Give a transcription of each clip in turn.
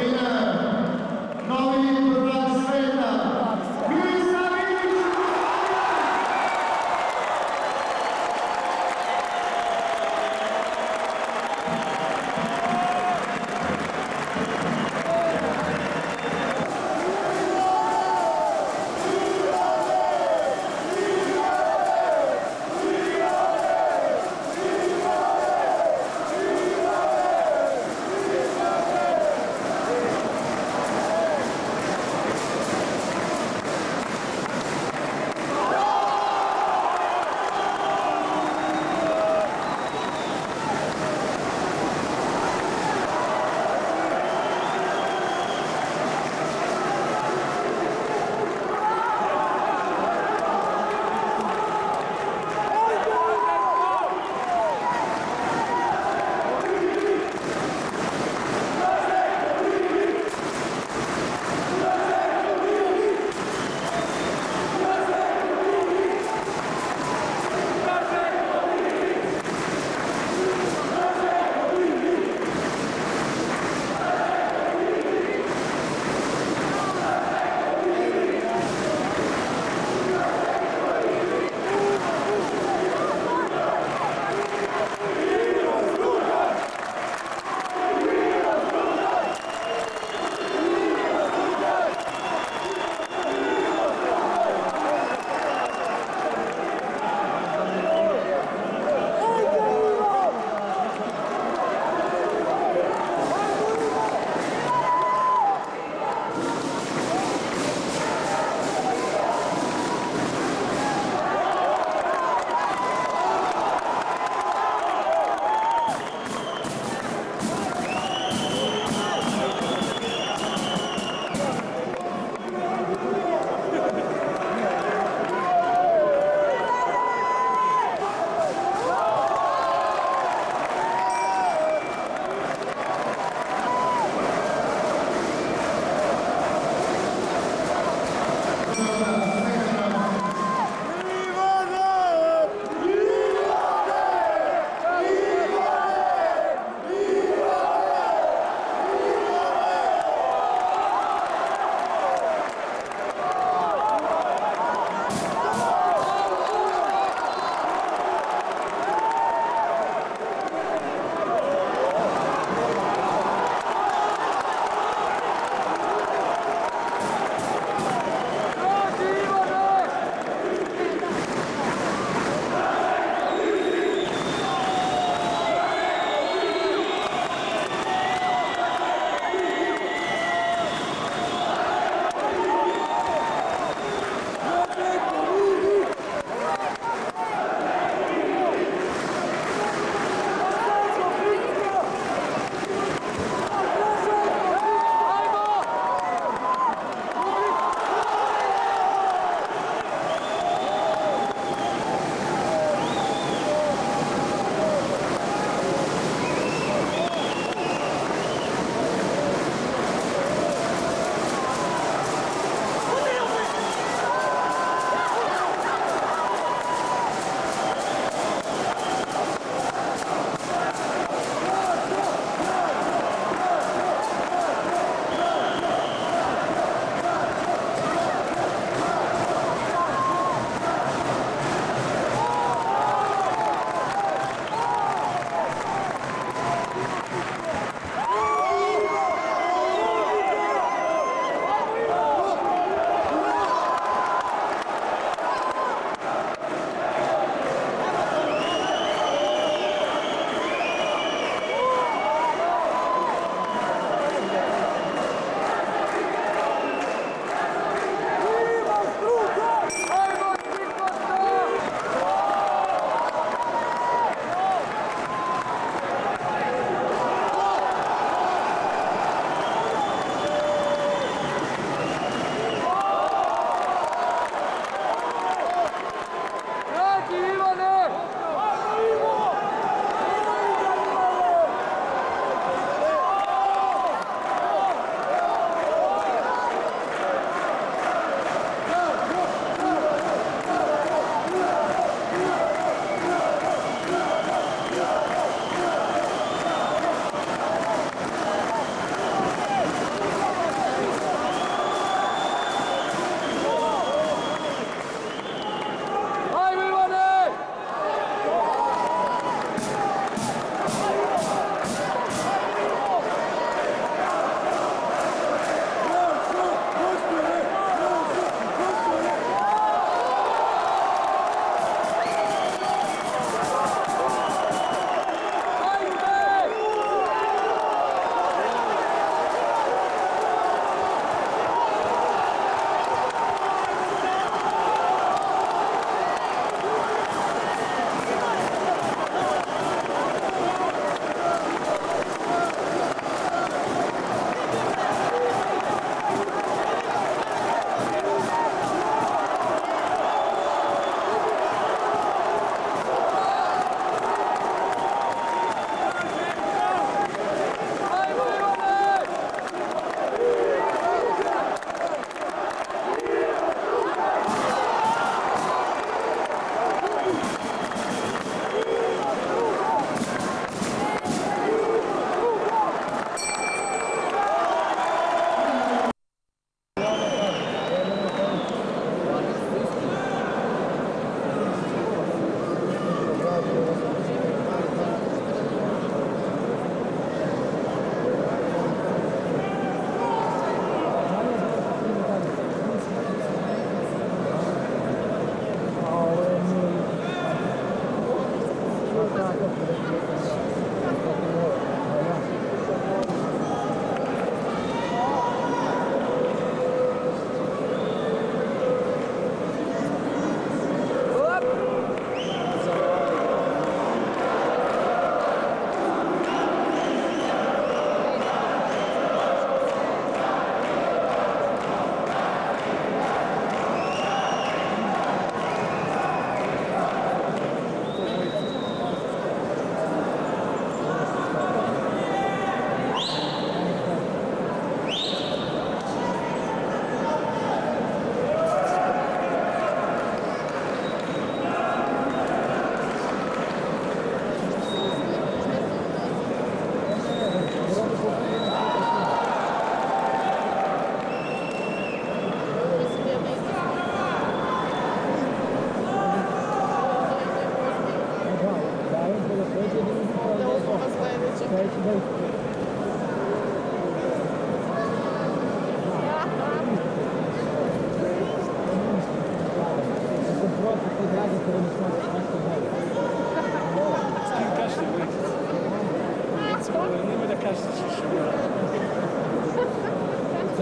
Amen.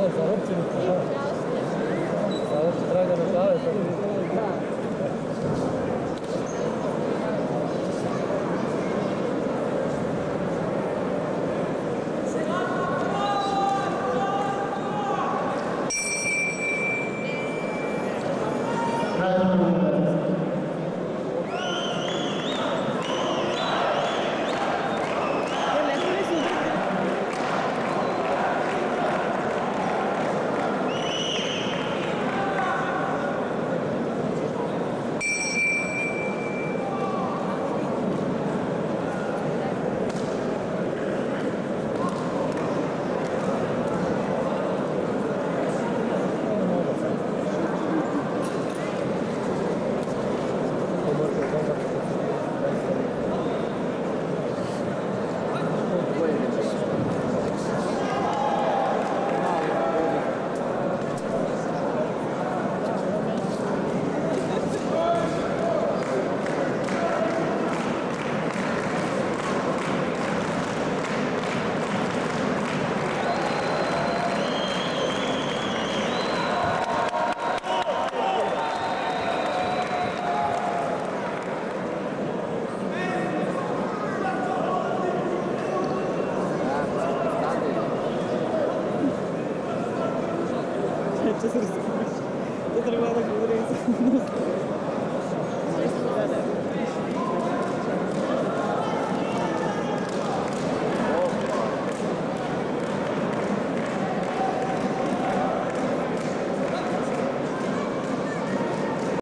Za općinu, za općinu Dragana Plaveta.